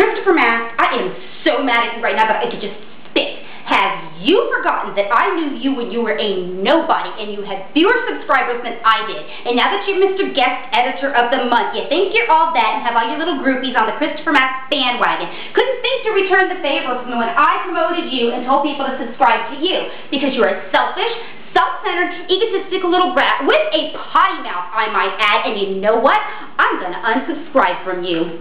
Christopher Mast, I am so mad at you right now that I could just spit. Have you forgotten that I knew you when you were a nobody and you had fewer subscribers than I did? And now that you're Mr. Guest Editor of the Month, you think you're all that and have all your little groupies on the Christopher Mast bandwagon. Couldn't think to return the favor from when I promoted you and told people to subscribe to you because you're a selfish, self-centered, egotistical little brat with a potty mouth, I might add, and you know what? I'm going to unsubscribe from you.